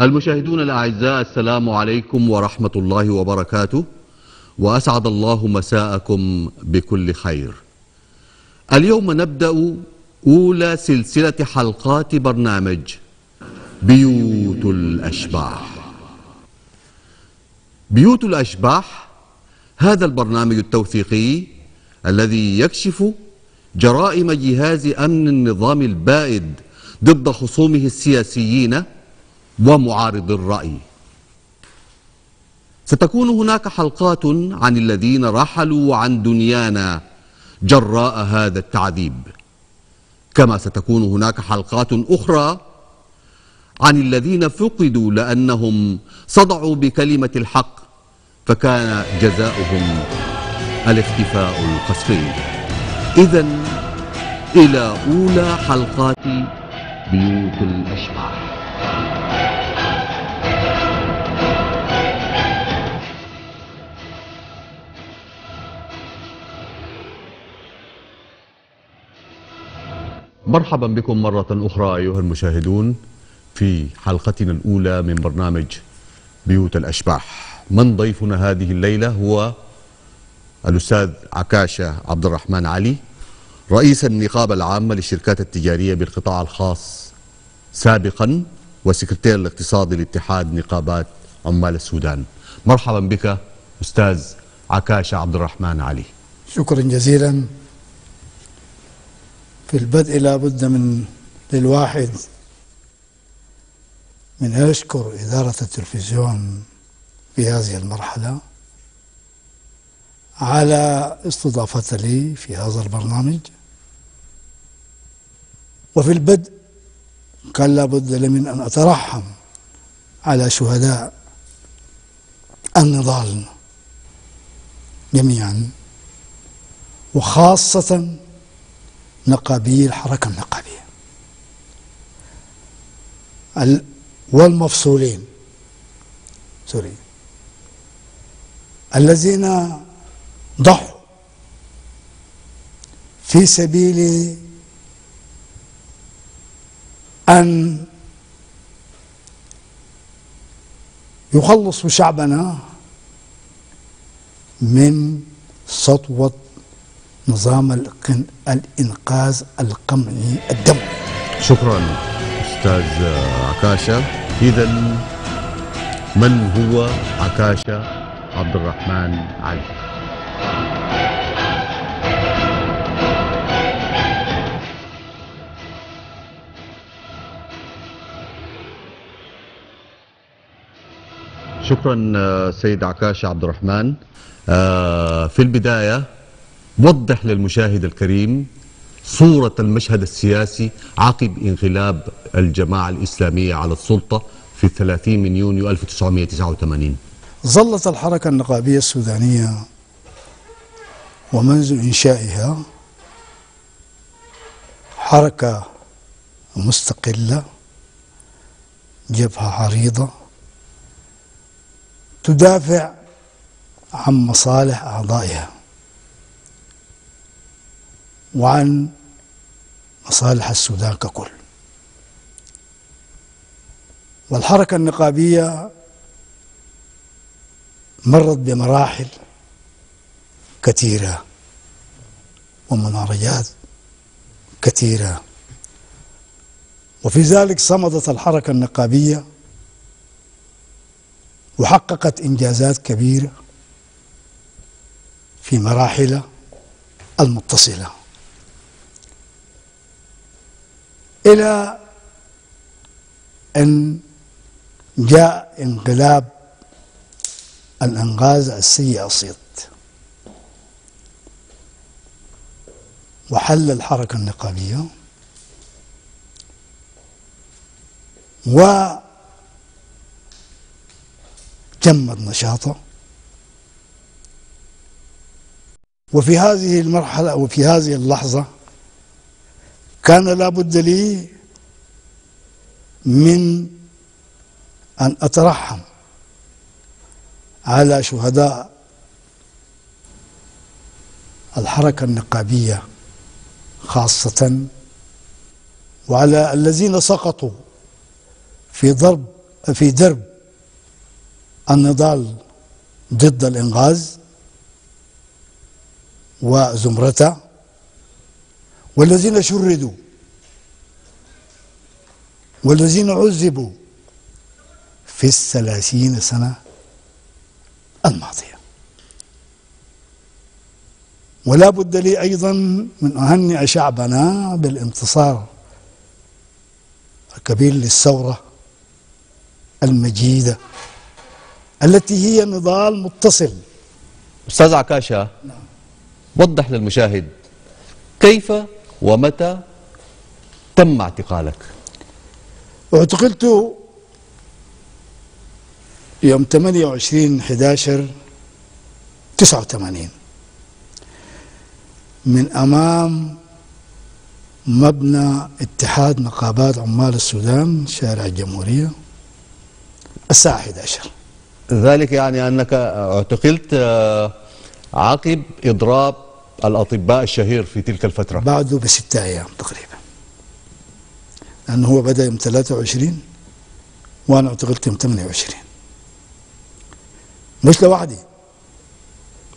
المشاهدون الأعزاء السلام عليكم ورحمة الله وبركاته وأسعد الله مساءكم بكل خير. اليوم نبدأ أولى سلسلة حلقات برنامج بيوت الأشباح. بيوت الأشباح هذا البرنامج التوثيقي الذي يكشف جرائم جهاز أمن النظام البائد ضد خصومه السياسيين ومعارض الرأي. ستكون هناك حلقات عن الذين رحلوا عن دنيانا جراء هذا التعذيب. كما ستكون هناك حلقات أخرى عن الذين فقدوا لأنهم صدعوا بكلمة الحق فكان جزاؤهم الاختفاء القسري إذا إلى أولى حلقات بيوت الأشباح. مرحبا بكم مرة أخرى أيها المشاهدون في حلقتنا الأولى من برنامج بيوت الأشباح. من ضيفنا هذه الليلة هو الأستاذ عكاشة عبد الرحمن علي رئيس النقابة العامة للشركات التجارية بالقطاع الخاص سابقا وسكرتير الاقتصادي لاتحاد نقابات عمال السودان. مرحبا بك أستاذ عكاشة عبد الرحمن علي. شكرا جزيلا. في البدء لابد من للواحد من يشكر إدارة التلفزيون في هذه المرحلة على استضافتها لي في هذا البرنامج. وفي البدء كان لابد لي من أن أترحم على شهداء النضال جميعا وخاصة نقابي الحركة النقابية والمفصولين سوري. الذين ضحوا في سبيل أن يخلصوا شعبنا من سطوة نظام الإنقاذ القمعي الدموي شكرا أستاذ عكاشة. إذا من هو عكاشة عبد الرحمن علي؟ شكرا سيد عكاشة عبد الرحمن في البداية وضح للمشاهد الكريم صورة المشهد السياسي عقب انقلاب الجماعة الإسلامية على السلطة في 30 من يونيو 1989 ظلت الحركة النقابية السودانية ومنذ إنشائها حركة مستقلة جبهة عريضة تدافع عن مصالح أعضائها. وعن مصالح السودان ككل. والحركة النقابية مرت بمراحل كثيرة ومنارجات كثيرة. وفي ذلك صمدت الحركة النقابية وحققت إنجازات كبيرة في مراحل المتصلة. إلى أن جاء انقلاب الأنغاز السيء الصيت. وحل الحركة النقابية. وجمد نشاطه. وفي هذه المرحلة وفي هذه اللحظة كان لابد لي من أن أترحم على شهداء الحركة النقابية خاصة وعلى الذين سقطوا في ضرب في درب النضال ضد الإنغاز وزمرته. والذين شردوا والذين عذبوا في الثلاثين سنة الماضية. ولا بد لي أيضا من أهنئ شعبنا بالانتصار الكبير للثورة المجيدة التي هي نضال متصل. أستاذ عكاشة وضح للمشاهد كيف ومتى تم اعتقالك؟ اعتقلت يوم 28 11 89 من أمام مبنى اتحاد نقابات عمال السودان شارع الجمهورية الساعة 11 ذلك يعني أنك اعتقلت آه، عقب إضراب الأطباء الشهير في تلك الفترة؟ بعده بستة أيام تقريبا. لأنه هو بدأ يوم 23 وأنا اعتقلت يوم 28 مش لوحدي.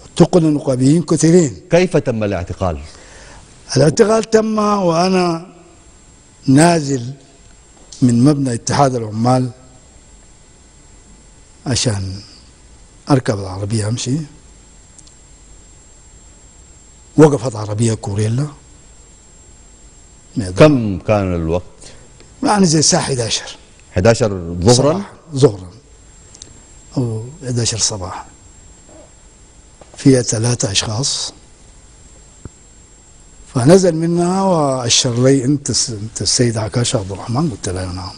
اعتقل النقابيين كثيرين. كيف تم الاعتقال؟ الاعتقال تم وأنا نازل من مبنى اتحاد العمال عشان أركب العربية أمشي. وقفت عربية كوريلا. كم كان الوقت؟ يعني زي الساعة 11 11 ظهرا. ظهرا. أو 11 صباحا. فيها ثلاثة أشخاص. فنزل منها وأشر لي أنت أنت السيد عكاش عبد الرحمن. قلت له نعم.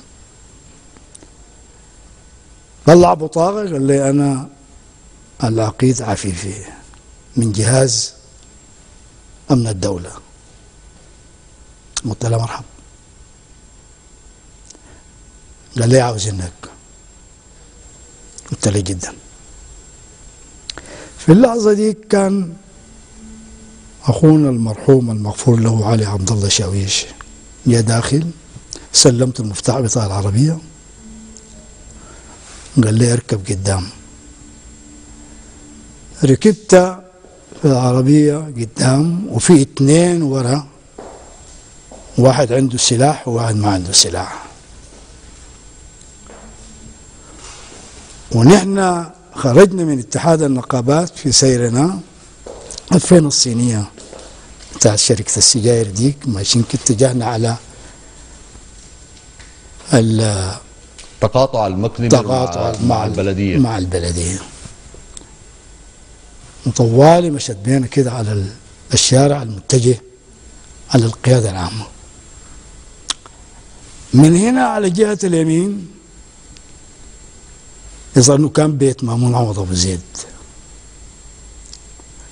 طلع بطاقة قال لي أنا العقيد عفيفي. من جهاز أمن الدولة؟ قلت له مرحبا. قال لي عاوزينك قلت له جدا. في اللحظة دي كان أخونا المرحوم المغفور له علي عبد الله شاويش جاء داخل سلمت المفتاح بتاع العربية. قال لي اركب قدام. ركبت في العربية قدام وفي اثنين ورا. واحد عنده سلاح وواحد ما عنده سلاح. ونحن خرجنا من اتحاد النقابات في سيرنا ألفين الصينية بتاع شركة السجاير ديك ماشيين كده اتجهنا على ال- تقاطع تقاطع مع, مع البلدية. مع البلدية. وطوالي مشت بينا كده على ال- الشارع المتجه على القيادة العامة. من هنا على جهة اليمين يظهر انه كان بيت مامون عوض أبو زيد.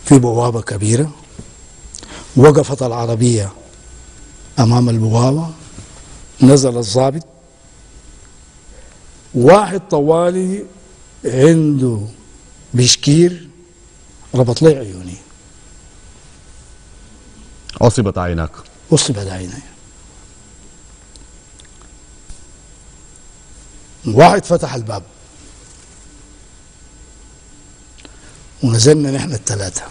في بوابة كبيرة وقفت العربية أمام البوابة. نزل الضابط. واحد طوالي عنده بشكير ربط لي عيوني. عصبت عيناك. وصبت عيني. واحد فتح الباب. ونزلنا نحن الثلاثة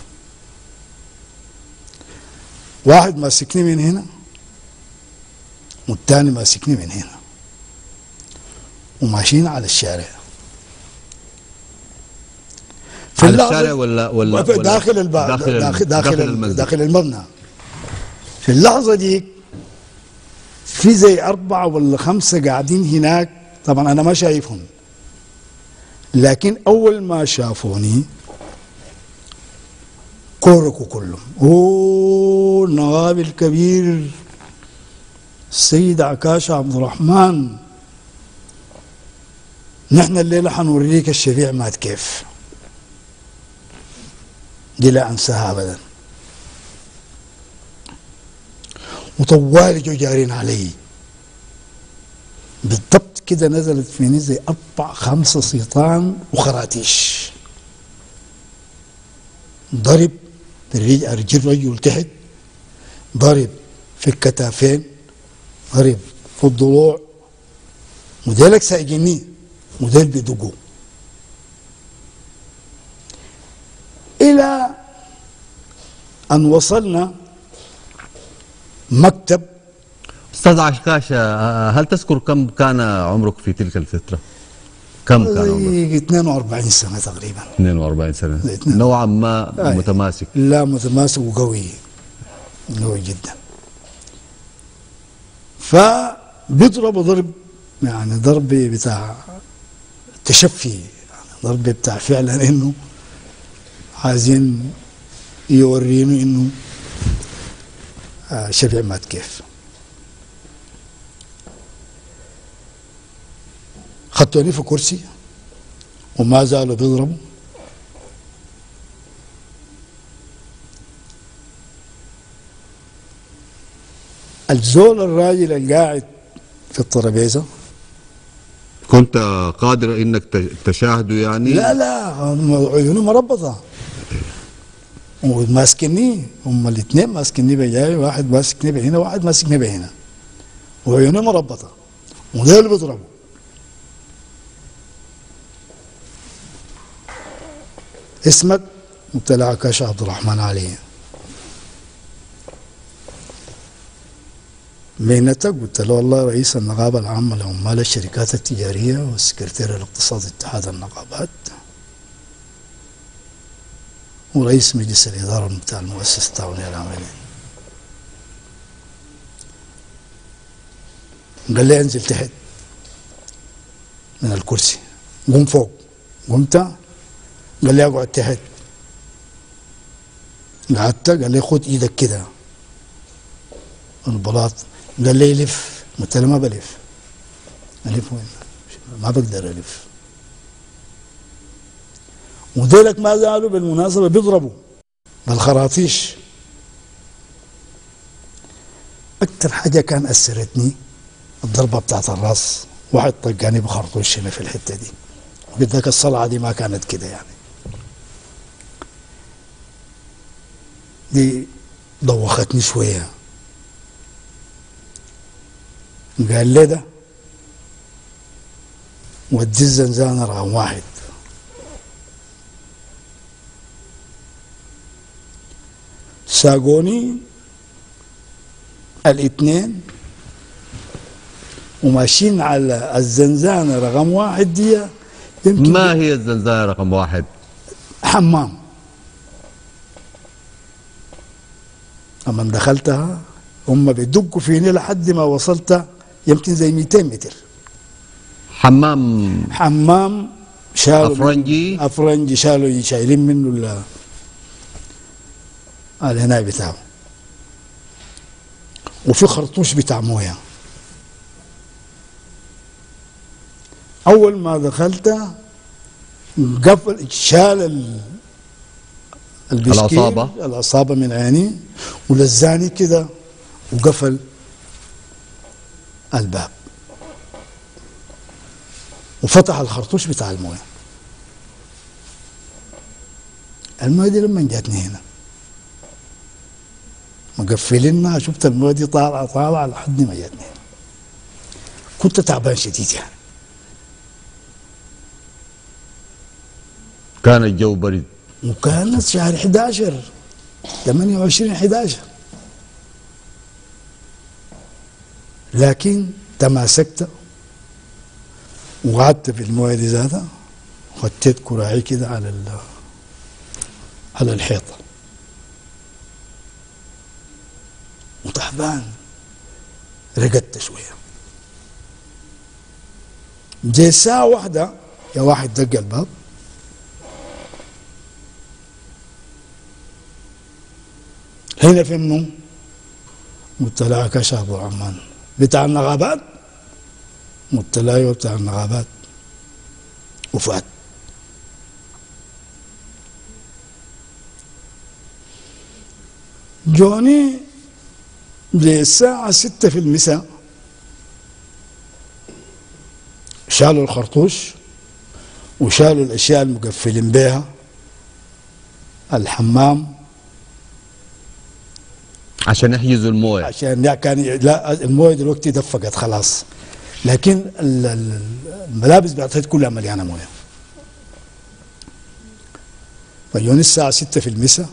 واحد ماسكني من هنا والتاني ماسكني من هنا. وماشيين على الشارع. في على الشارع ولا ولا, داخل الباب داخل, داخل, داخل, داخل داخل, المبنى. في اللحظة دي في زي أربعة ولا خمسة قاعدين هناك طبعا أنا ما شايفهم. لكن أول ما شافوني كوركوا كلهم. أوه النواب الكبير السيد عكاش عبد الرحمن. نحن الليلة حنوريك الشفيع مات كيف. دي لا أنساها أبدا. وطوالي جو جارين علي بالضبط كده نزلت فيني زي أربع خمسة سيطان وخراتيش. ضرب رجل رجل تحت. ضرب في الكتافين. ضرب في الضلوع. وديلك سايقني. وديل بيدقوا إلى أن وصلنا مكتب أستاذ عكاش آه، هل تذكر كم كان عمرك في تلك الفترة؟ كم كان عمرك؟ زي 42 سنة تقريبا 42 سنة زي اثنين. نوعا ما أي. متماسك لا متماسك وقوي قوي جدا فبيضربوا ضرب يعني ضرب بتاع تشفي يعني ضرب بتاع فعلا إنه عايزين يورينه إنه آه، شفيع مات كيف. خدتوني في كرسي وما زالوا بيضربوا. الزول الراجل اللي قاعد في الترابيزة. كنت قادر إنك تشاهده يعني؟ لا لا عيونه مربطة. وماسكني هم الاثنين ماسكني بجاي واحد ماسكني بهنا واحد ماسكني بهنا وعيونه مربطة وده اللي بيضربوا. اسمك؟ له عكاش عبد الرحمن علي. مهنتك؟ قلت له والله رئيس النقابة العامة لعمال الشركات التجارية والسكرتير الاقتصادي اتحاد النقابات. ورئيس مجلس الإدارة بتاع المؤسسة التعاونية العاملين قال لي انزل تحت من الكرسي. قم فوق. قمت. قال لي أقعد تحت. قعدت. قال لي خد إيدك كده. البلاط. قال لي لف. قلت له ما بلف. ألف وين؟ ما بقدر ألف. وديلك ما زالوا بالمناسبة بيضربوا بالخراطيش. أكثر حاجة كان أثرتني الضربة بتاعت الراس. واحد طقاني بخرطوش هنا في الحتة دي. وقلت الصلعة دي ما كانت كده يعني. دي دوختني شوية. قال لي ده ودي الزنزانة رقم واحد. ساقوني الاثنين وماشيين على الزنزانة رقم واحد دي يمكن ما هي الزنزانة رقم واحد؟ حمام أما دخلتها هم بيدقوا فيني لحد ما وصلت يمكن زي 200 متر حمام حمام شالوا أفرنجي؟ أفرنجي شالوا شايلين منه ال الهناء بتاعه. وفي خرطوش بتاع مويه أول ما دخلت قفل شال البسكير العصابة. العصابة من عيني ولزاني كده وقفل الباب. وفتح الخرطوش بتاع المويه المويه دي لما جاتني هنا. مقفلينها شفت المويه دي طالعه طالعه لحد ما جاتني كنت تعبان شديد يعني. كان الجو برد وكانت شهر 11 28 11 لكن تماسكت وقعدت في المويه دي ذاتها وخدت كراعي كده على ال على الحيطة. وتعبان رقدت شوية. جاي ساعة واحدة يا واحد دق الباب. هنا في النوم مطلع كشف أبو عمان. بتاع النغابات مطلع بتاع النغابات وفات. جوني للساعة ستة في المساء. شالوا الخرطوش وشالوا الأشياء المقفلين بها الحمام. عشان يحجزوا الموية. عشان لا كان لا الموية دلوقتي دفقت خلاص. لكن ال- ال- الملابس بتاعتها كلها مليانة موية. فيوني الساعة 6 في المساء.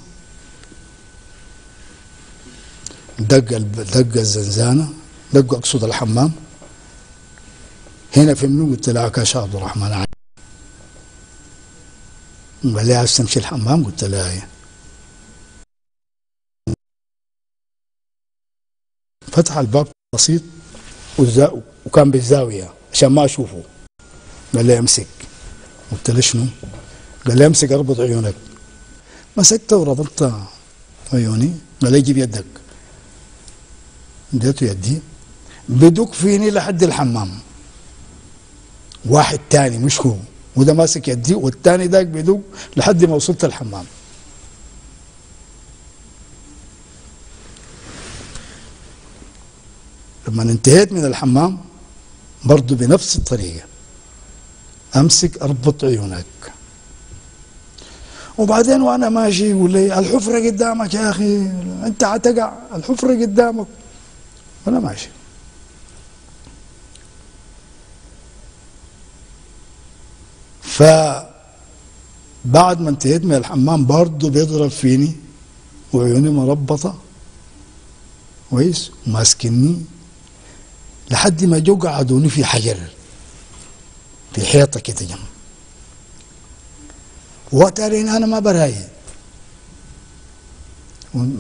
دق دق الزنزانة دق أقصد الحمام. هنا في منو قلت له عكاش عبد الرحمن عادي. قال لي عايز تمشي الحمام؟ قلت له إيه. فتح الباب بسيط وكان بالزاوية عشان ما أشوفه. قال لي امسك. قلت له شنو؟ قال لي امسك أربط عيونك. مسكته وربطت عيوني. قال لي جيب يدك. اديته يدي. بدق فيني لحد الحمام. واحد تاني مش هو. وده ماسك يدي والتاني داك بدق لحد ما وصلت الحمام. لما انتهيت من الحمام برضو بنفس الطريقة. أمسك أربط عيونك. وبعدين وأنا ماشي يقول لي الحفرة قدامك يا أخي أنت هتقع الحفرة قدامك. وأنا ماشي. فبعد ما انتهيت من الحمام برضه بيضرب فيني وعيوني مربطة. كويس؟ وماسكني لحد ما جو قعدوني في حجر في حيطة كده جنب. وترين أنا ما براي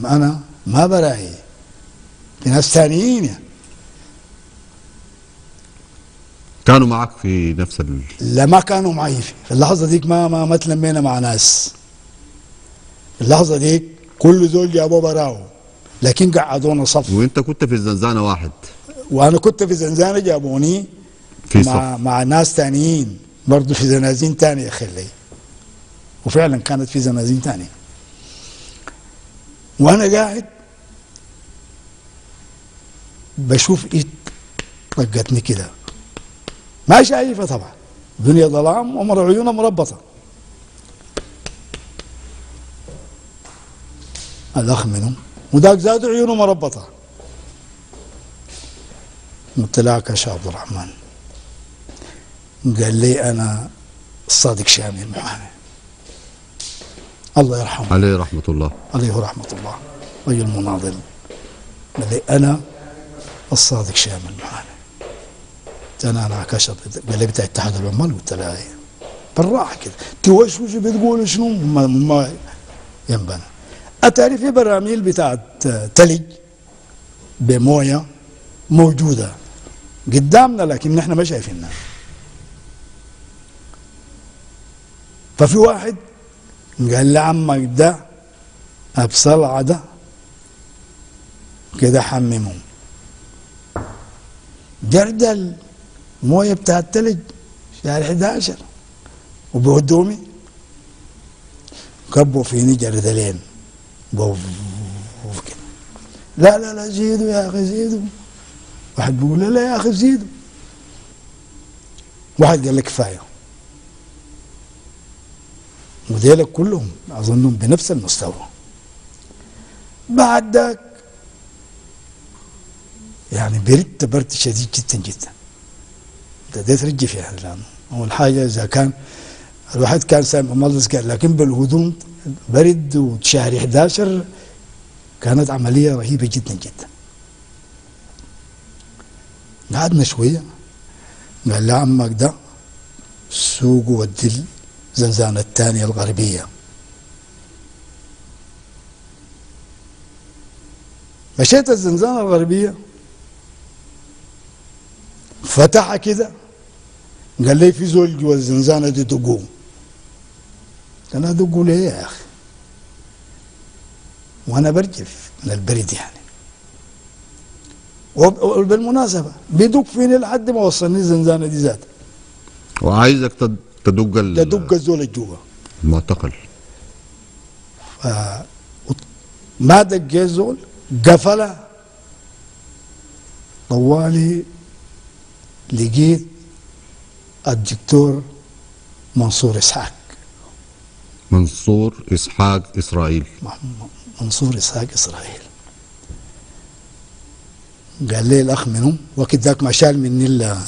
أنا ما براي في ناس ثانيين يعني. كانوا معك في نفس ال... لا ما كانوا معي في اللحظة ديك ما ما ما تلمينا مع ناس. في اللحظة ديك كل زول جابوه براو لكن قعدونا صف. وانت كنت في الزنزانه واحد. وأنا كنت في زنزانة جابوني في مع صف. مع ناس تانيين. برضه في زنازين تانية يا خلي. وفعلا كانت في زنازين تانية. وأنا قاعد بشوف ايد طقتني كده. ما شايفة طبعا. دنيا ظلام ومر عيونها مربطه الأخ منهم. وذاك زاد عيونه مربطه قلت له يا عبد الرحمن. قال لي أنا الصادق شامي المحامي الله يرحمه. عليه رحمة الله. عليه رحمة الله. رجل مناضل. قال لي أنا الصادق المحامي قلت أنا أنا عكاشة قال لي بتاع اتحاد العمال قلت له إيه؟ بالراحة كده. توشوش بتقول شنو؟ ما ما ينبنى. اتاري في براميل بتاعت تلج؟ بموية موجودة قدامنا لكن نحن ما شايفينها. ففي واحد قال لي عمك ده ابصلعه ده كده حممه جردل موية بتاع التلج شهر 11 وبهدومي كبوا فيني جردلين. بوف كده. لا لا لا زيدوا يا أخي زيدوا. واحد بيقول لا يا أخي زيدوا. واحد قال لك كفاية. وديلك كلهم أظنهم بنفس المستوى. بعد ذاك يعني بردت برد شديد جدا جدا. ابتديت رجف يعني لأنه أول حاجة إذا كان الواحد كان سامع ملص قال لكن بالهدوم برد وشهر 11 كانت عملية رهيبة جدا جدا. قعدنا شوية. قال لي عمك ده سوق ودي الزنزانه الثانية الغربية. مشيت الزنزانة الغربية. فتحها كده. قال لي في زول جوا الزنزانة دي دقوه. أنا ادقوا ليه يا أخي؟ وأنا برجف من البرد يعني. وب- وبالمناسبة بيدق فيني لحد ما وصلني الزنزانة دي ذات وعايزك تد- تدق ال- تدق الزول الجوا المعتقل. ف... ما دق زول قفلها طوالي لقيت الدكتور منصور إسحاق. منصور إسحاق إسرائيل. منصور إسحاق إسرائيل. قال لي الأخ منهم وقت ذاك ما شال مني ال-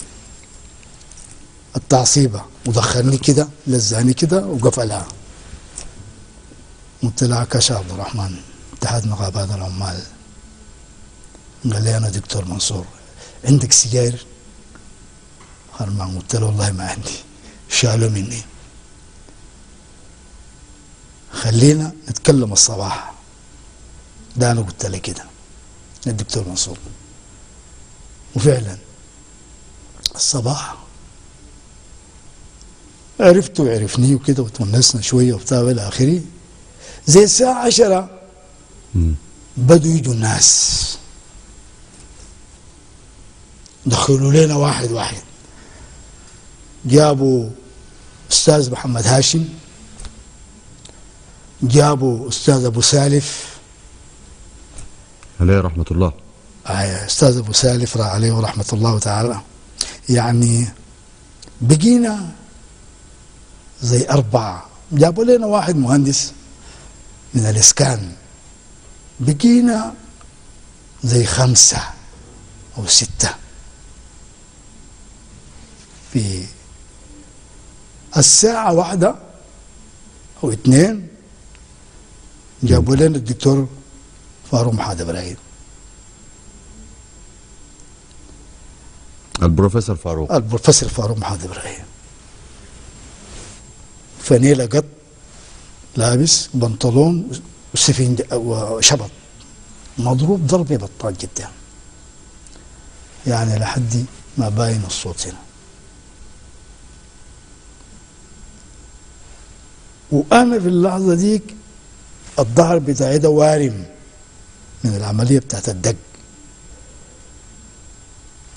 التعصيبة ودخلني كده لزاني كده وقفلها قلت له عكاش عبد الرحمن اتحاد نقابات العمال. قال لي أنا دكتور منصور عندك سجاير؟ ما قلت له والله ما عندي. شالوا مني. خلينا نتكلم الصباح. ده أنا قلت له كده. الدكتور منصور. وفعلا الصباح عرفته وعرفني وكده وتونسنا شوية وبتاع وإلى آخره. زي الساعة عشرة بدوا يجوا الناس. دخلوا لنا واحد واحد. جابوا أستاذ محمد هاشم جابوا أستاذ أبو سالف. عليه رحمة الله. آه، أستاذ أبو سالف عليه رحمة الله تعالى. يعني بقينا زي أربعة. جابوا لنا واحد مهندس من الإسكان. بقينا زي خمسة أو ستة في الساعة واحدة أو اثنين جابوا لنا الدكتور فاروق محمد إبراهيم. البروفيسور فاروق. البروفيسور فاروق محمد إبراهيم. فنيلة قط لابس بنطلون وسفنج وشبط. مضروب ضربة بطال جدا يعني لحد ما باين الصوت هنا. وأنا في اللحظة ديك الظهر بتاعي ده وارم من العملية بتاعت الدق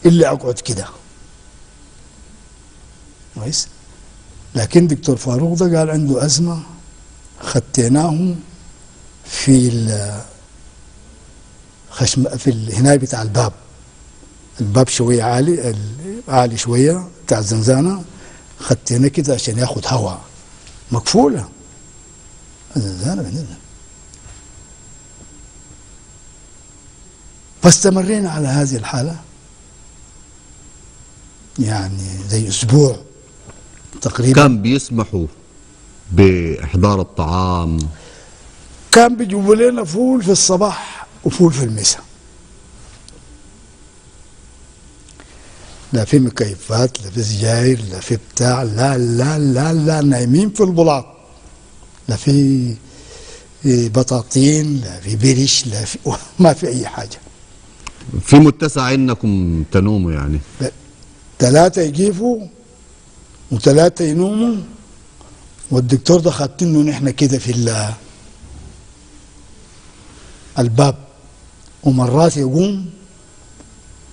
إلا أقعد كده؟ كويس؟ لكن دكتور فاروق ده قال عنده أزمة خديناه في خشم في الهناية بتاع الباب. الباب شوية عالي ال- عالي شوية بتاع الزنزانة خديناه كده عشان ياخد هواء بنزل فاستمرينا على هذه الحالة. يعني زي أسبوع تقريبا. كان بيسمحوا بإحضار الطعام. كان بيجيبوا لنا فول في الصباح وفول في المساء لا في مكيفات لا في سجاير لا في بتاع لا لا لا لا نايمين في البلاط. لا في بطاطين لا في برش لا في ما في أي حاجة. في متسع إنكم تنوموا يعني؟ ثلاثة يجيفوا وثلاثة ينوموا والدكتور ده خدتينه نحن كده في ال- الباب. ومرات يقوم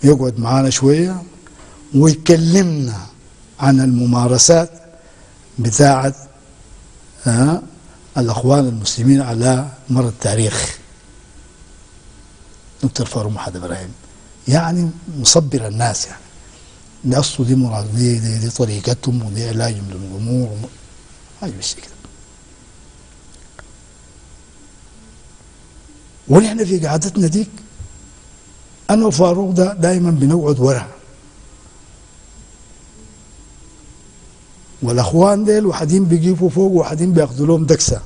يقعد معانا شوية. ويكلمنا عن الممارسات بتاعة آه، الأخوان المسلمين على مر التاريخ. دكتور فاروق محمد إبراهيم يعني مصبر الناس يعني. دي دي مراد دي, دي, دي طريقتهم ودي علاجهم للامور وم- هاي بس كده. ونحن في قعدتنا ديك أنا وفاروق ده دائما بنقعد ورا. والأخوان ديل وحدين بيجيبوا فوق وحدين بياخذوا لهم دكسة.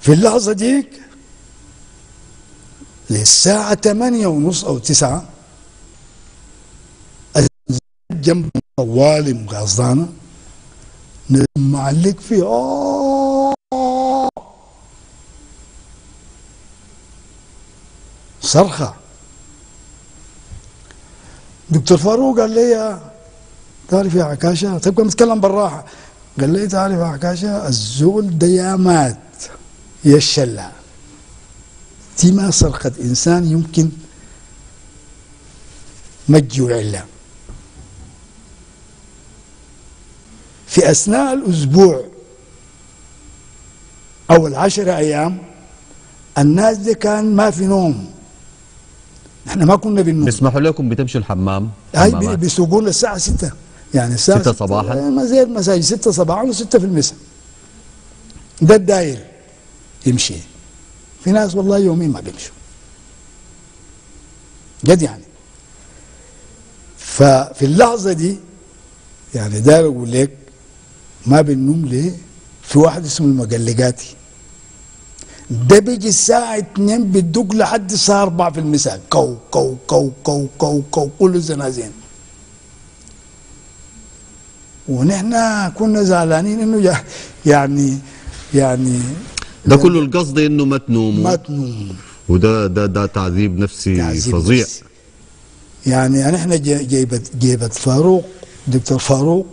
في اللحظة ديك للساعة 8 ونص أو 9 جنب طوالي مقاصدانا معلق فيه آه! صرخة. دكتور فاروق قال لي تعرف يا عكاشة؟ تبقى متكلم بالراحة. قال لي تعرف يا عكاشة الزول ده يا الشلة دي ما صرخة إنسان يمكن مجي وعلة. في أثناء الأسبوع أو العشرة أيام الناس دي كان ما في نوم. إحنا ما كنا بننوم بيسمحوا لكم بتمشوا الحمام؟ هاي بيسوقونا الساعة 6 يعني الساعة ستة صباحاً؟ ما زي المساجد 6 صباحا و6 في المساء. ده الداير. يمشي. في ناس والله يومين ما بيمشوا. جد يعني. ففي اللحظة دي يعني داير أقول لك ما بننوم ليه في واحد اسمه المقلقاتي. ده بيجي الساعة 2 بتدق لحد الساعة 4 في المساء. كو كو كو كو كو كو كل الزنازين ونحن كنا زعلانين إنه يعني يعني ده كله القصد إنه ما تنوموا. ما تنوم وده ده ده تعذيب نفسي تعذيب فظيع. نفسي. يعني نحن جي- جيبت جيبت فاروق دكتور فاروق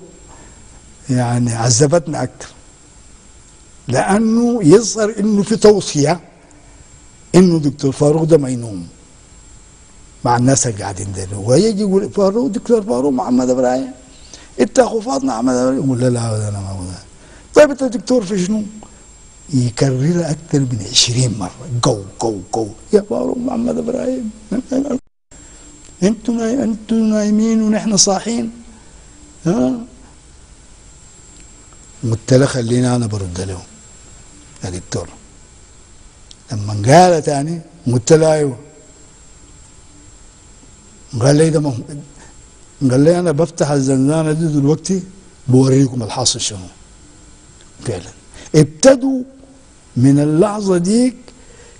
يعني عذبتنا أكثر. لأنه يظهر إنه في توصية إنه دكتور فاروق ده ما ينوم. مع الناس اللي قاعدين ده ويجي يقول فاروق دكتور فاروق محمد إبراهيم. انت اخو فاطمه إبراهيم يقول لا لا أنا ما. طيب أنت دكتور في شنو؟ يكررها أكثر من 20 مرة. جو جو جو يا فاروق محمد إبراهيم. أنتوا. أنتوا نايمين ونحن صاحيين ها؟ قلت له أنا برد له. يا دكتور. لما قال تاني قلت له أيوه. قال لي ده قال لي أنا بفتح الزنزانه دي دلوقتي بوريكم الحاصل شنو. فعلا ابتدوا من اللحظة ديك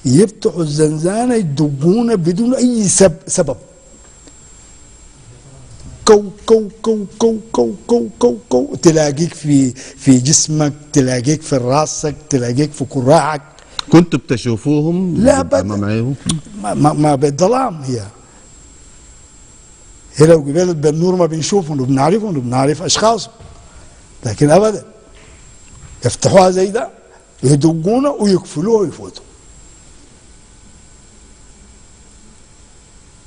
يفتحوا الزنزانه يدقونا بدون أي سب سبب. كو كو كو كو كو كو كو كو تلاقيك في في جسمك تلاقيك في راسك تلاقيك في كراعك. كنتوا بتشوفوهم؟ لا ما, ما, ما بالظلام هي. هي لو قبلت بالنور ما بنشوفهم وبنعرفهم وبنعرف اشخاصهم لكن ابدا يفتحوها زي ده يدقونا ويقفلوها ويفوتوا.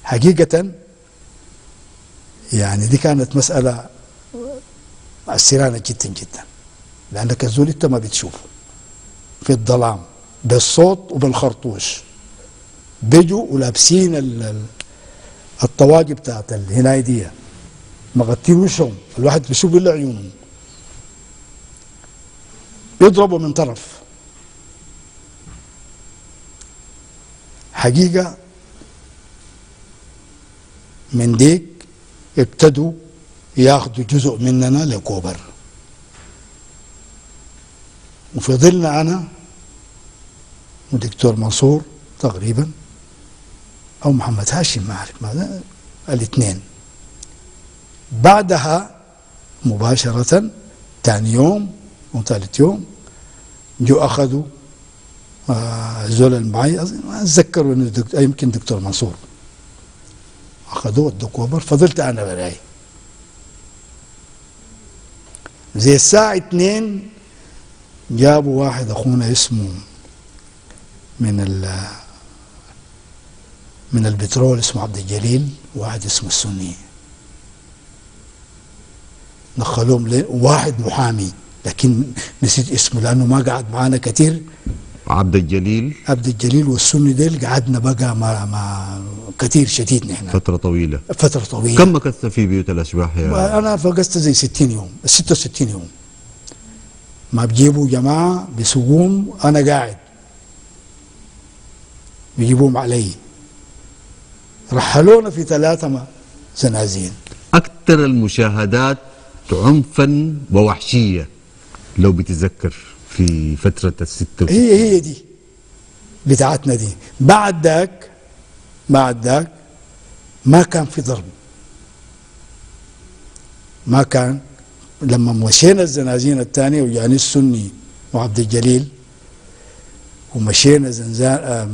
حقيقة يعني دي كانت مسألة مأسرانة جدا جدا لأنك الزول أنت ما بتشوفه. في الظلام بالصوت وبالخرطوش. بيجوا ولابسين الطواقي بتاعت الهناية دي مغطين وشهم الواحد بيشوف الا عيونهم يضربوا من طرف. حقيقة من ديك ابتدوا ياخذوا جزء مننا لكوبر. وفضلنا أنا ودكتور منصور تقريبا. أو محمد هاشم ما أعرف ماذا الاثنين. بعدها مباشرة ثاني يوم وثالث يوم جو أخذوا آه، زول معي ما أتذكر إنه دكتور يمكن دكتور منصور. أخذوه ودوا كوبر فضلت أنا براي زي الساعة اتنين جابوا واحد أخونا اسمه من ال من البترول اسمه عبد الجليل واحد اسمه السني. دخلوهم واحد محامي لكن نسيت اسمه لأنه ما قعد معانا كثير عبد الجليل. عبد الجليل والسني ديل قعدنا بقى مع, مع كثير شديد نحن. فترة طويلة. فترة طويلة. كم مكثت في بيوت الأشباح يا أنا فقست زي 60 يوم 66 يوم. ما بجيبوا جماعة بيسوقوهم أنا قاعد. بيجيبوهم علي. رحلونا في ثلاثة ما- زنازين أكثر المشاهدات عنفا ووحشية لو بتذكر في فترة الستة هي هي دي بتاعتنا دي. بعد ذاك بعد ذاك ما كان في ضرب. ما كان لما مشينا الزنازين الثانية وجاني السني وعبد الجليل ومشينا زنزان آه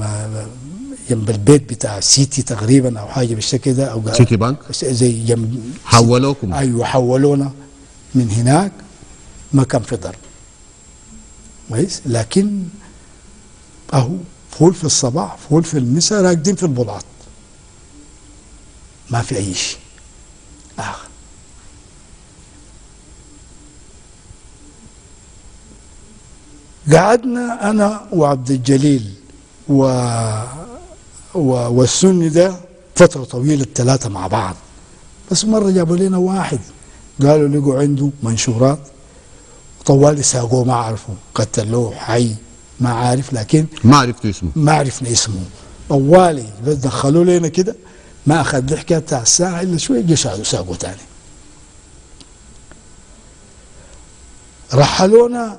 جنب البيت بتاع سيتي تقريبا أو حاجة بالشكل ده أو سيتي بانك؟ زي جنب حولوكم. أيوه حولونا من هناك ما كان في ضرب. كويس؟ لكن أهو فول في الصباح فول في المساء راكدين في البضعات ما في أي شيء. آه. قعدنا أنا وعبد الجليل و... والسني ده فترة طويلة الثلاثة مع بعض. بس مرة جابوا لنا واحد. قالوا لقوا عنده منشورات. طوالي ساقوه ما عرفوا قتلوه حي. ما عارف لكن ما عرفت اسمه. ما عرفنا اسمه. طوالي بس دخلوا لنا كده. ما أخذ الحكاية بتاع الساعة إلا شوية جه ساقوا تاني. رحلونا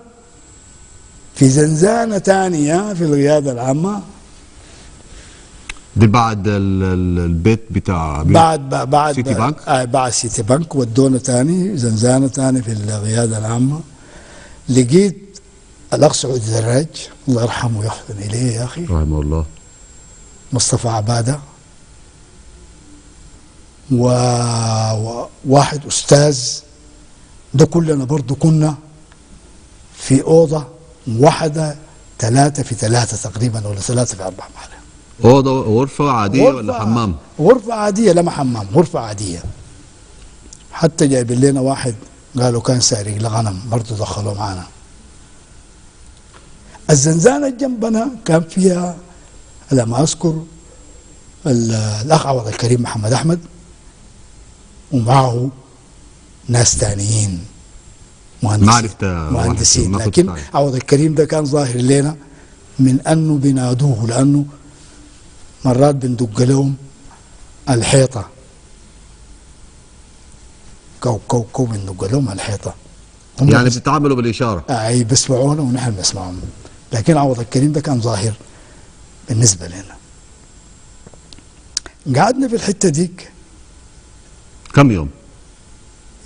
في زنزانة تانية في القيادة العامة. دي بعد ال- ال- البيت بتاع بعد بعد بعد سيتي بانك؟ آه بعد سيتي بانك ودونا تاني زنزانة تاني في القياده العامة. لقيت الأخ سعود دراج الله يرحمه ويحسن إليه يا أخي. رحمه الله. مصطفى عبادة. وواحد أستاذ. ده كلنا برضو كنا في أوضة موحده ثلاثة في ثلاثة تقريبا ولا ثلاثة في اربعه معنا اوضه غرفة عادية ولا حمام؟ غرفة عادية لا ما حمام غرفة عادية حتى جايبين لنا واحد قالوا كان سارق لغنم برضه دخلوه معنا الزنزانة جنبنا كان فيها على ما أذكر ال- الأخ عوض الكريم محمد أحمد ومعه ناس تانيين مهندسين مهندسين لكن. عوض الكريم ده كان ظاهر لنا من أنه بنادوه لأنه مرات بندق لهم الحيطة. كو كو كو بندق لهم الحيطة. هم يعني بتتعاملوا بالإشارة. أي بيسمعونا ونحن بنسمعهم. لكن عوض الكريم ده كان ظاهر بالنسبة لنا. قعدنا في الحتة ديك. كم يوم؟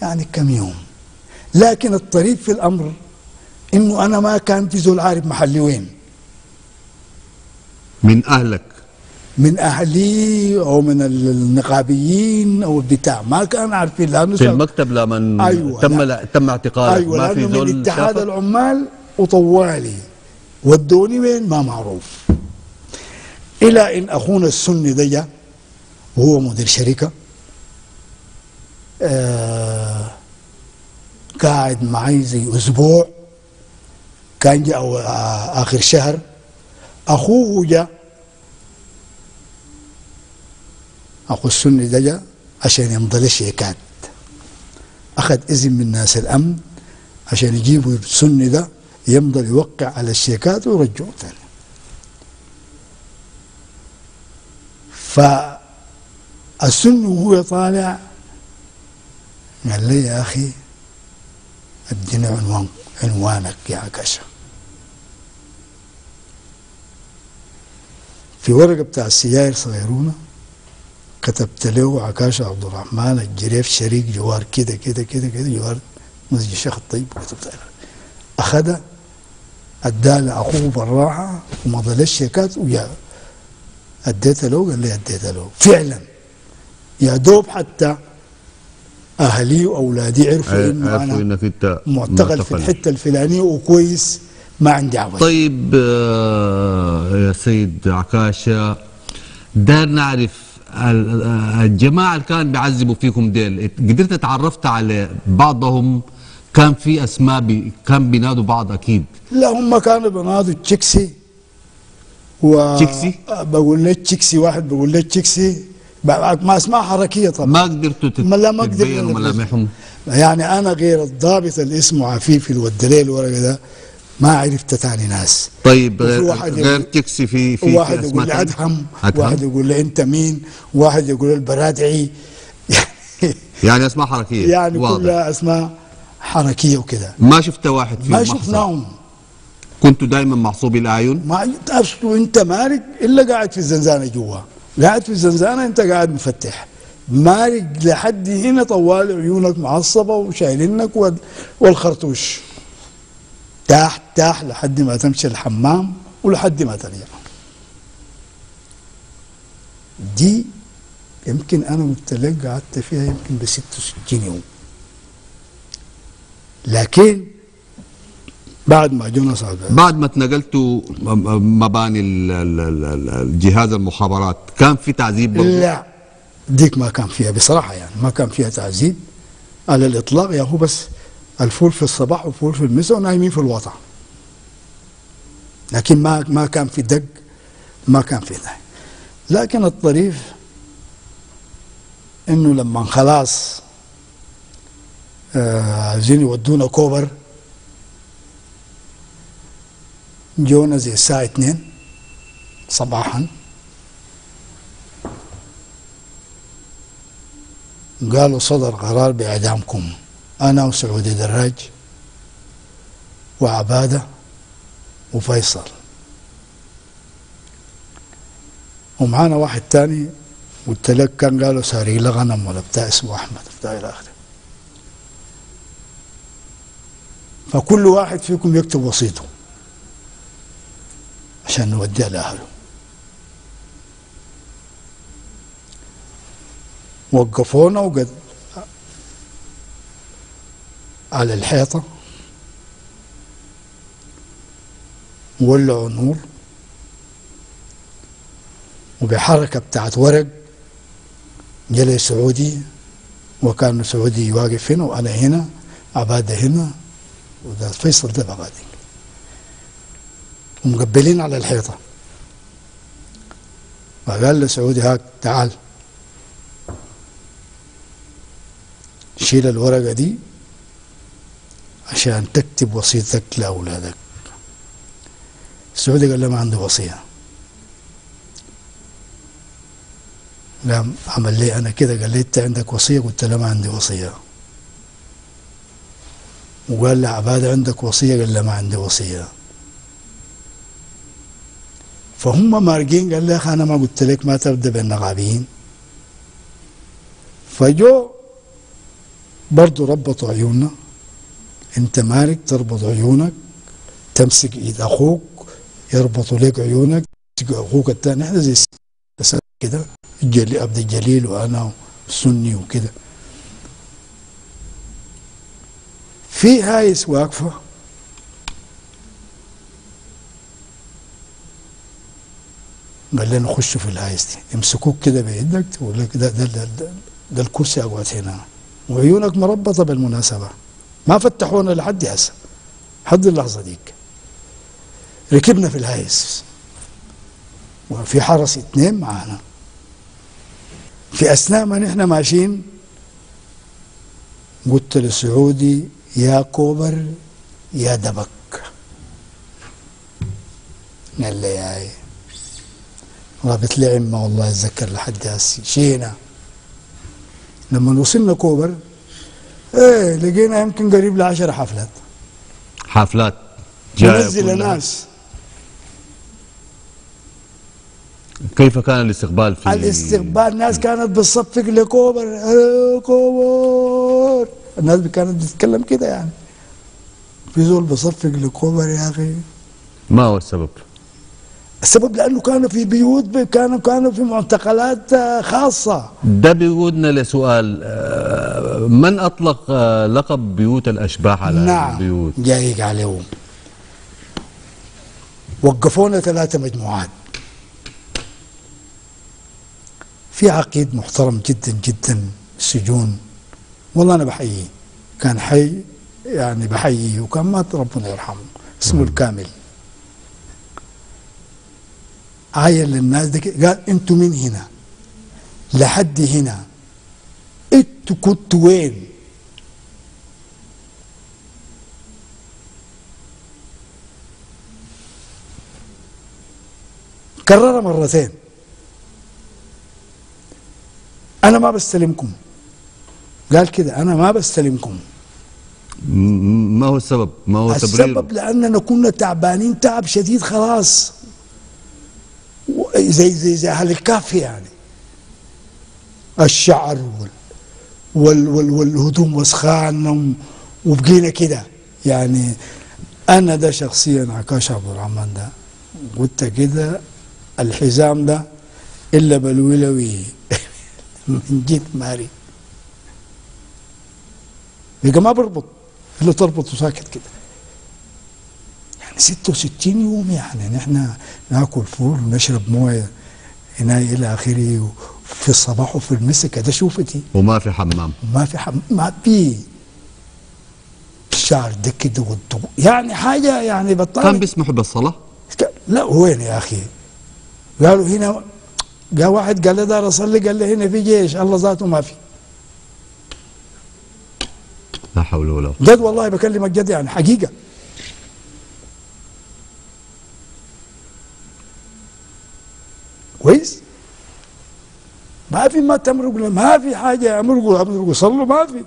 يعني كم يوم. لكن الطريف في الأمر إنه أنا ما كان في زول عارف محلي وين. من أهلك. من أهلي أو من النقابيين أو البتاع ما كان عارفين لأنه في المكتب لما أيوة، تم لا. تم اعتقالك أيوة ما في زول من اتحاد؟ العمال وطوالي. ودوني وين؟ ما معروف. إلى إن أخونا السني ده وهو مدير شركة آه قاعد معي زي أسبوع. كان جاء آخر شهر. أخوه جاء ده جاء عشان يمضي شيكات. أخذ إذن من ناس الأمن عشان يجيبوا السني ده يمضي يوقع على الشيكات ويرجعوه تاني. فالسني وهو طالع قال لي يا أخي أديني عنوان عنوانك يا عكاشة. في ورقة بتاع السجاير صغيرونة كتبت له عكاشة عبد الرحمن الجريف شريك جوار كده كده كده كده جوار مسجد الشيخ الطيب وكتبت له أخذها اداه لاخوه بالراحة ومضى الشيكات وجاء اديتها له قال لي اديتها له. فعلا. يا دوب حتى أهلي وأولادي عرفوا إنه عرفوا أنا إنك أنت معتقل في الحتة الفلانية وكويس ما عندي عوض. طيب آه، يا سيد عكاشة دار نعرف الجماعة اللي كان بيعذبوا فيكم ديل قدرت تعرفت على بعضهم؟ كان في أسماء بي كان بينادوا بعض أكيد. لا هم كانوا بينادوا تشيكسي و تشيكسي؟ بقول لك تشيكسي واحد بقول لك تشيكسي. ما أسماء حركية طبعا. ما قدرتوا تت- ما ما تتبينوا. ملامحهم يعني أنا غير الضابط اللي اسمه عفيفي اللي ودلي الورقه ده ما عرفت تاني ناس. طيب غير, واحد غير يقول- تكسي في في, واحد يقول لي؟ أدهم؟ واحد يقول لي أنت مين؟ واحد يقول البرادعي. يعني أسماء حركية. يعني واضح. كلها أسماء حركية وكده ما شفت واحد في ما. شفناهم. كنتوا دائما معصوبي الأعين ما اصله أنت مالك إلا قاعد في الزنزانة جوا. قاعد في الزنزانة أنت قاعد مفتح. مالك لحد هنا طوال عيونك معصبة وشايلينك وال- والخرطوش. تاح تاح لحد ما تمشي الحمام ولحد ما ترجع دي يمكن أنا لك قعدت فيها يمكن بست وستين يوم. لكن بعد ما جونا صعب بعد ما م- مباني ال- ال- ال- ال- الجهاز المخابرات كان في تعذيب برضه؟ لا ديك ما كان فيها بصراحة يعني ما كان فيها تعذيب. على الإطلاق يا هو بس الفول في الصباح وفول في المساء ونايمين في الوطن. لكن ما ما كان في دق ما كان في ده لكن الطريف إنه لما خلاص آه، عايزين يودونا كوبر جونا زي الساعة 2 صباحا. قالوا صدر قرار بإعدامكم. أنا وسعودي دراج وعبادة وفيصل. ومعانا واحد تاني قلت لك كان قالوا ساري له غنم ولا بتاع اسمه أحمد بتاع إلى آخره. فكل واحد فيكم يكتب وصيته عشان نوديها لأهله وقفونا وقد على الحيطة ولعوا نور وبحركة بتاعت ورق جلي سعودي وكان سعودي واقف هنا وأنا هنا عبادة هنا وده فيصل ده بقى ومقبلين على الحيطة. فقال لسعودي هاك تعال. شيل الورقة دي عشان تكتب وصيتك لأولادك. سعودي قال له ما عنده وصية. قام عمل لي أنا كده قال لي أنت عندك وصية؟ قلت له ما عندي وصية. وقال لي عبادة عندك وصية؟ قال له ما عندي وصية. فهم مارقين قال لي أخي أنا ما قلت لك ما تبدأ بالنقابيين فجو برضو ربطوا عيوننا. انت مالك تربط عيونك تمسك ايد أخوك يربطوا لك عيونك تمسك أخوك الثاني إحنا زي كده عبد الجليل وأنا سني وكده. في هايس واقفة. قال لنا خشوا في الهايس دي يمسكوك كده بيدك تقول لك ده ده, ده, ده, ده الكرسي أقعد هنا. وعيونك مربطة بالمناسبة. ما فتحونا لحد هسه. حد اللحظه ديك ركبنا في الهايس. وفي حرس اثنين معانا. في أثناء ما نحن ماشيين قلت للسعودي يا كوبر يا دبك. قال لي يا إيه رابط لي عمة والله أتذكر لحد هسه شينا. لما وصلنا كوبر إيه لقينا يمكن قريب لعشر حفلات. حفلات كلها. ناس. كيف كان الاستقبال في الاستقبال؟ الناس كانت بتصفق لكوبر. "آه، كوبر. الناس كانت بتتكلم كده يعني. في زول بصفق لكوبر يا أخي. ما هو السبب؟ السبب لأنه كانوا في بيوت كانوا كانوا في معتقلات آه، خاصة. ده بيقودنا لسؤال آه، من أطلق آه، لقب بيوت الأشباح على نعم. البيوت؟ جايك عليهم. وقفونا ثلاثة مجموعات. في عقيد محترم جدا جدا سجون والله أنا بحييه. كان حي يعني بحييه وكان مات ربنا يرحمه. اسمه الكامل. عاين للناس دي كده، قال أنتوا من هنا؟ لحد هنا. أنتوا كنتوا وين؟ كررها مرتين. أنا ما بستلمكم. قال كده أنا ما بستلمكم. ما هو السبب؟ ما هو تبرير؟ السبب لأننا كنا تعبانين تعب شديد خلاص. زي زي زي أهل الكهف يعني. الشعر وال وال وال والهدوم وسخان و- وبقينا كده. يعني أنا ده شخصيا عكاش عبد الرحمن ده. قلت كده الحزام ده إلا بالولوي. من جد ماري يبقى ما بربط. الا تربط وساكت كده. 66 يوم يعني. نحن ناكل فول ونشرب موية هنا إلى آخره في الصباح وفي المساء كده. شوفتي وما في حمام. ما في حم... ما في الشعر ده كده والضوء يعني حاجة يعني بطال كان بيسمحوا بالصلاة؟ لا وين يا أخي؟ قالوا هنا جاء واحد قال لي دار أصلي قال لي هنا في جيش. الله ذاته ما في. لا حول ولا قوة. جد والله بكلمك جد يعني حقيقة. كويس؟ ما في ما تمرقوا ما في حاجة امرقوا امرقوا صلوا ما في.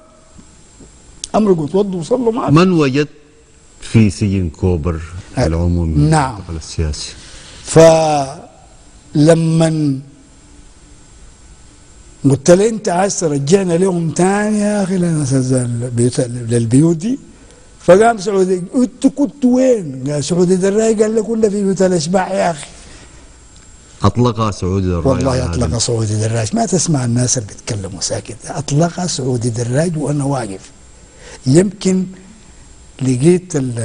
امرقوا توضوا وصلوا ما في. من وجد في سجن كوبر العمومي نعم. السياسي؟ فلما قلت له أنت عايز ترجعنا لهم تاني يا أخي؟ للبيوت دي. فقام سعودي انت كنت وين؟ قال سعودي دراج قال لي كنا في بيوت الأشباح يا أخي؟ أطلق سعودي دراج والله هذا. أطلق سعودي دراج ما تسمع الناس اللي بيتكلموا ساكت. أطلق سعودي دراج وأنا واقف. يمكن لقيت ال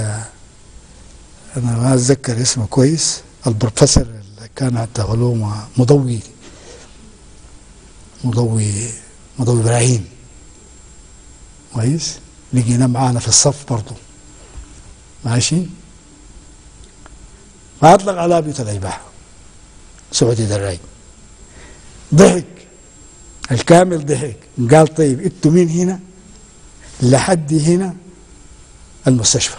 أنا ما أتذكر اسمه كويس. البروفيسور اللي كان عند علوم مضوي مضوي مضوي إبراهيم. كويس؟ لقينا معانا في الصف برضه ماشي؟ فاطلق على بيوت الاشباح سعودي دراي. ضحك. الكامل ضحك. قال طيب إنتوا مين هنا؟ لحد هنا المستشفى.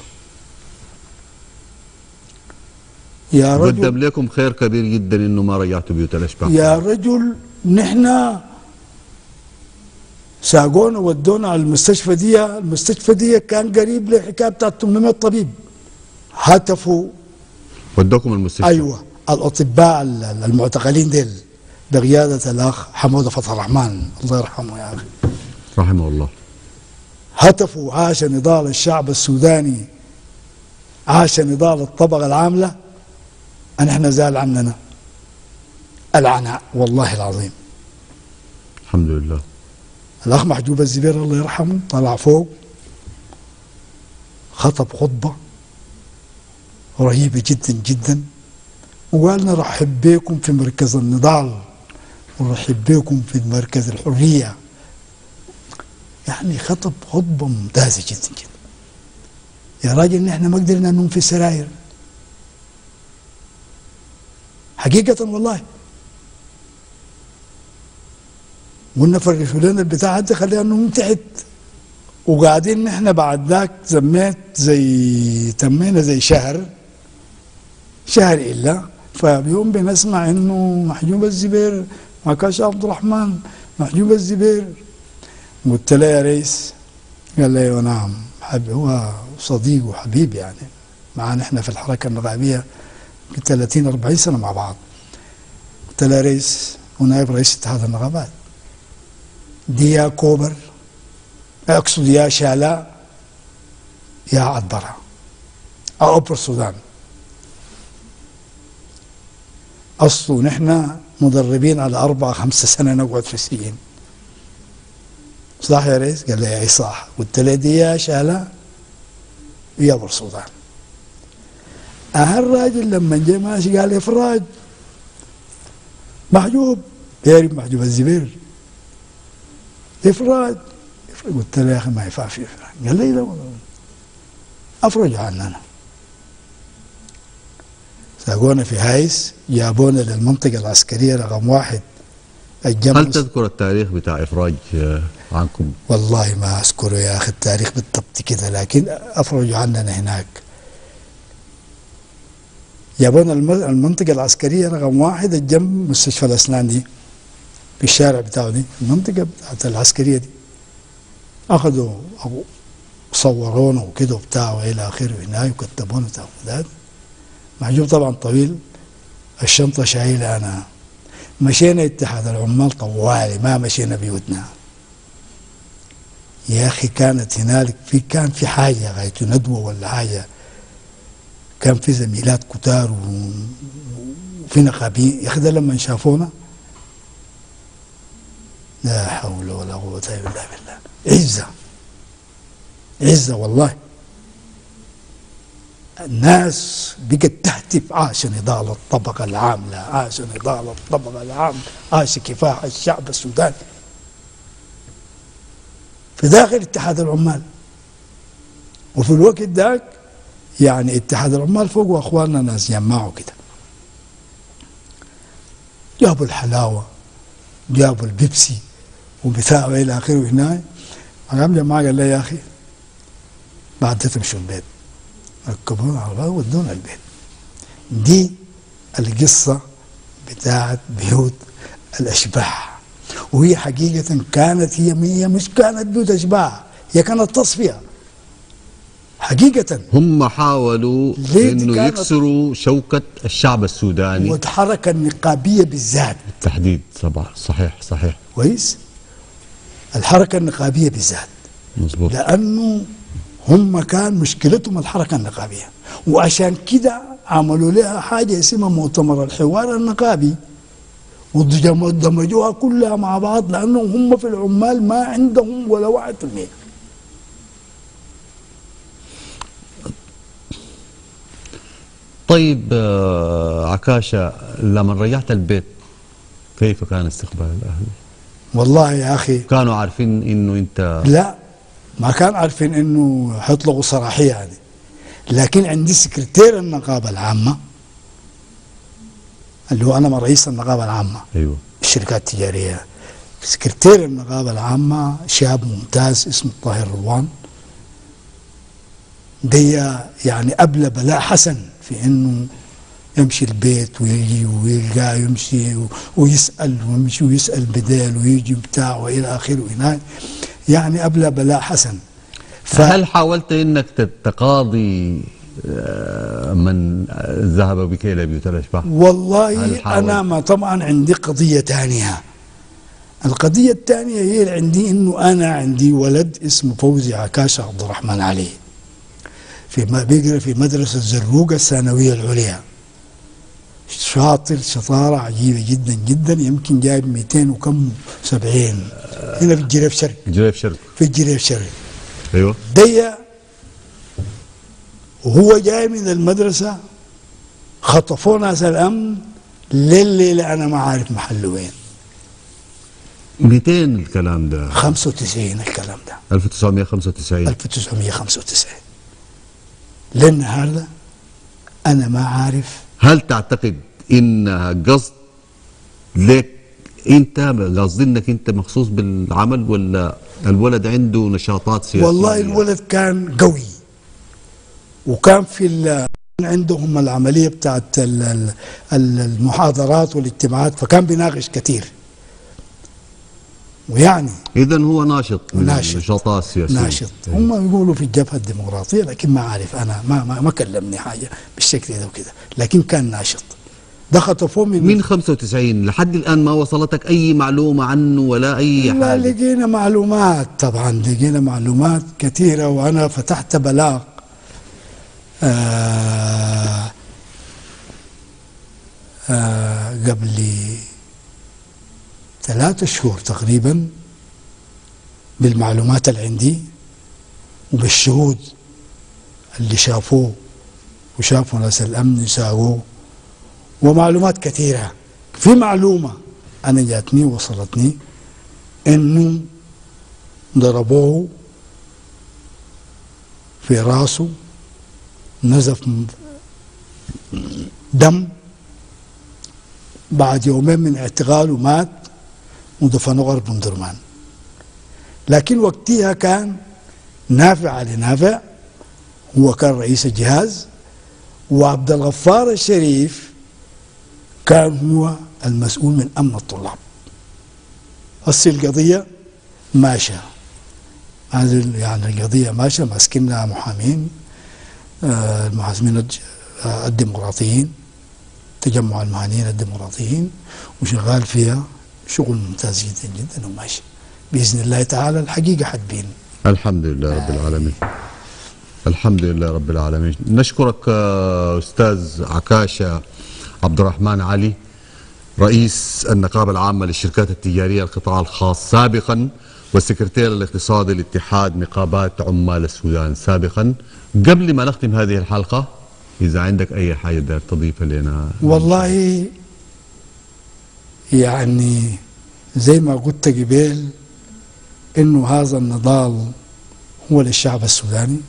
يا رجل قدم لكم خير كبير جدا إنه ما رجعتوا بيوت الأشباح. يا رجل نحن ساقونا ودونا على المستشفى دي. المستشفى دي كان قريب للحكاية بتاعت 800 طبيب هتفوا ودوكم المستشفى. أيوه. الأطباء ال- المعتقلين ديل بقيادة الأخ حموده فتح الرحمن. الله يرحمه يا أخي. رحمه الله. هتفوا عاش نضال الشعب السوداني. عاش نضال الطبقة العاملة. ان إحنا زال عننا العناء. والله العظيم. الحمد لله. الأخ محجوب الزبير الله يرحمه طلع فوق. خطب خطبة. رهيبة جدا جدا. وقال نرحب بكم في مركز النضال ونرحب بكم في مركز الحرية. يعني خطب خطبه ممتازه جدا جدا. يا راجل نحن ما قدرنا ننوم في السراير حقيقة والله. قلنا فرشوا لنا البتاع دي خلينا نقوم تحت. وقاعدين نحن بعد ذاك زميت زي تمينا زي شهر. شهر إلا. فبيوم بنسمع إنه محجوب الزبير ما كانش عبد الرحمن محجوب الزبير. قلت له يا ريس قال لي أيوه نعم هو صديق وحبيب يعني. معانا إحنا في الحركة النقابيه 30 40 سنة مع بعض. قلت له يا ريس ونائب رئيس اتحاد النقابات دي يا كوبر أقصد يا شالاء يا عطبرة أو ابر السودان. اصله نحن مدربين على أربعة خمسة سنة نقعد في السجن صح يا ريس؟ قال لي أي صح قلت له دي يا شالاء يا ابر السودان أه الراجل لما جه ماشي قال لي فراج محجوب. يعرف محجوب الزبير. افراد قلت له يا أخي ما ينفع في افراد قال لي لا. افرجوا عننا. ساقونا في هايس جابونا للمنطقة العسكرية رقم واحد. هل الجمل تذكر التاريخ بتاع إفراج آه، عنكم؟ والله ما أذكره يا أخي التاريخ بالضبط كده لكن أفرجوا عننا هناك. جابونا الم- المنطقة العسكرية رقم واحد الجنب مستشفى الأسنان دي في الشارع بتاعه دي المنطقة بتاعت العسكرية دي. أخذوا صورونا وكده وبتاع وإلى آخره هناك وكتبونا تأخذات. محجوب طبعا طويل. الشنطة شايلة أنا. مشينا اتحاد العمال طوالي ما مشينا بيوتنا. يا أخي كانت هنالك في كان في حاجة غاية ندوة ولا حاجة؟ كان في زميلات كتار وفي نقابين. يا أخي ده لما شافونا؟ لا حول ولا قوة إلا بالله. عزة. عزة والله. الناس بقت تهتف عاش نضال الطبقة العاملة؟ عاش نضال الطبقة العاملة؟ عاش كفاح الشعب السوداني. في داخل اتحاد العمال. وفي الوقت ذاك يعني اتحاد العمال فوق وأخواننا ناس جمعوا كده جابوا الحلاوة جابوا البيبسي وبتاع والى آخره هناك قام جماعة قال لي يا أخي بعد تمشوا البيت. ركبونا على العربية ودونا البيت. دي القصة بتاعت بيوت الأشباح. وهي حقيقة كانت هي هي مش كانت بيوت أشباح هي كانت تصفية. حقيقة. هم حاولوا إنه يكسروا شوكة الشعب السوداني. والحركة النقابية بالذات. بالتحديد صباح صحيح صحيح. كويس؟ الحركة النقابية بالذات. مظبوط. لأنه هم كان مشكلتهم الحركة النقابية. وعشان كده عملوا لها حاجة اسمها مؤتمر الحوار النقابي. ودمجوها كلها مع بعض لأنهم هم في العمال ما عندهم ولا واحد في المية. طيب آه، عكاشة لما رجعت البيت كيف كان استقبال الأهل؟ والله يا أخي كانوا عارفين إنه أنت لا ما كان عارفين إنه حيطلقوا صراحية يعني لكن عندي سكرتير النقابة العامة اللي هو من رئيس النقابة العامة. أيوه. الشركات التجارية. سكرتير النقابة العامة شاب ممتاز اسمه طاهر رضوان دي يعني أبلى بلاء حسن في إنه يمشي البيت ويجي ويلقاه يمشي و- ويسأل ويمشي ويسأل بدال ويجي بتاع وإلى آخره. هناك يعني أبلى بلاء حسن ف... هل حاولت إنك تتقاضي آه، من ذهب بك إلى بيوت الأشباح؟ هل والله؟ أنا ما طبعا عندي قضية تانية القضية الثانية هي اللي عندي إنه أنا عندي ولد اسمه فوزي عكاشة عبد الرحمن علي في ما بيقرأ في مدرسة زروقة الثانوية العليا شاطر شطارة عجيبة جدا جدا. يمكن جايب 200 وكم 70 هنا في الجريف شرق. جريف شرق. في الجريف شرق. أيوه. دي وهو جاي من المدرسة خطفوه ناس الأمن. لليلة أنا ما عارف محله وين. 200 الكلام ده. 95 الكلام ده. 1995 1995 للنهار ده أنا ما عارف هل تعتقد إنها قصد؟ لك أنت قصد انك أنت مخصوص بالعمل ولا الولد عنده نشاطات سياسية؟ والله الولد كان قوي وكان في عندهم العملية بتاعت ال- ال- ال- المحاضرات والاجتماعات فكان بيناقش كثير. ويعني اذا هو ناشط من ناشط. النشاطات السياسيه ناشط. أيوة. هم بيقولوا في الجبهة الديمقراطية لكن ما عارف أنا ما ما, ما كلمني حاجة بالشكل ده وكده. لكن كان ناشط. ده خطفوه من من 95 لحد الآن ما وصلتك أي معلومة عنه ولا أي لا حاجة؟ لقينا معلومات طبعا لقينا معلومات كثيرة وأنا فتحت بلاغ آه آه قبل ثلاثة شهور تقريبا بالمعلومات اللي عندي وبالشهود اللي شافوه وشافوا ناس الأمن يساووه ومعلومات كثيرة. في معلومة أنا جاتني وصلتني إنه ضربوه في راسه نزف دم. بعد يومين من اعتقاله مات. غرب بن درمان. لكن وقتها كان نافع علي نافع هو كان رئيس الجهاز وعبد الغفار الشريف كان هو المسؤول من أمن الطلاب. هسه القضية ماشية. يعني القضية ماشية ماسكينها محامين آه، المحاسبين آه، الديمقراطيين تجمع المهنيين الديمقراطيين وشغال فيها شغل ممتاز جدا جدا وماشي. بإذن الله تعالى الحقيقة حتبين. الحمد لله رب العالمين. الحمد لله رب العالمين. نشكرك آه، أستاذ عكاشة عبد الرحمن علي رئيس النقابة العامة للشركات التجارية القطاع الخاص سابقا والسكرتير الاقتصادي لاتحاد نقابات عمال السودان سابقا. قبل ما نختم هذه الحلقة إذا عندك أي حاجة تضيفها لنا؟ والله يعني زي ما قلت قبل إنه هذا النضال هو للشعب السوداني.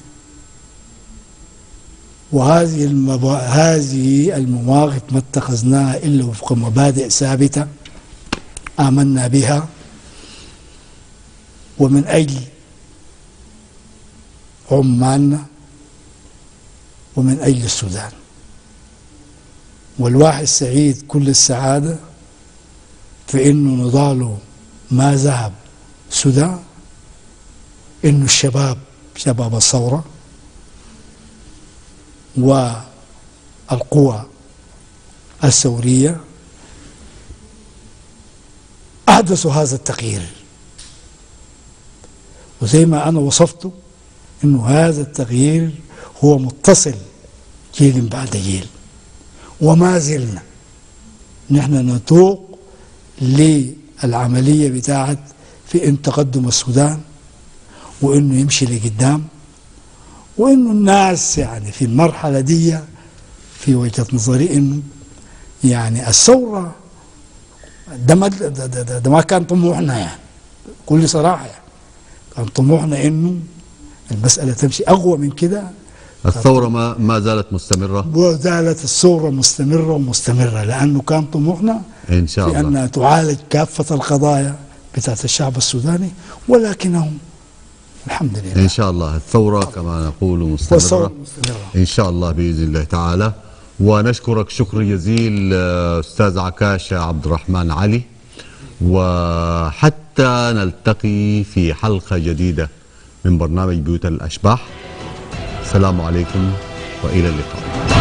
وهذه المبا... هذه المواقف ما اتخذناها إلا وفق مبادئ ثابتة آمنا بها. ومن أجل عمالنا ومن أجل السودان. والواحد سعيد كل السعادة. في انه نضاله ما ذهب. السودان إنه الشباب شباب الثورة. والقوى الثورية. احدثوا هذا التغيير. وزي ما أنا وصفته إنه هذا التغيير هو متصل جيل بعد جيل. وما زلنا. نحن نتوق للعملية بتاعت في إن تقدم السودان وإنه يمشي لقدام وإنه الناس يعني في المرحلة دي في وجهة نظري إنه يعني الثورة ده ما, ده, ده, ده, ما كان طموحنا يعني بكل صراحة يعني. كان طموحنا إنه المسألة تمشي أقوى من كده. الثورة ما ما زالت مستمرة؟ وزالت الثورة مستمرة ومستمرة لأنه كان طموحنا إن شاء في الله. أنها تعالج كافة القضايا بتاعت الشعب السوداني ولكنهم الحمد لله. إن شاء الله. الثورة كما نقول مستمرة. إن شاء الله بإذن الله تعالى. ونشكرك شكر جزيل أستاذ عكاش عبد الرحمن علي. وحتى نلتقي في حلقة جديدة من برنامج بيوت الأشباح. السلام عليكم وإلى اللقاء.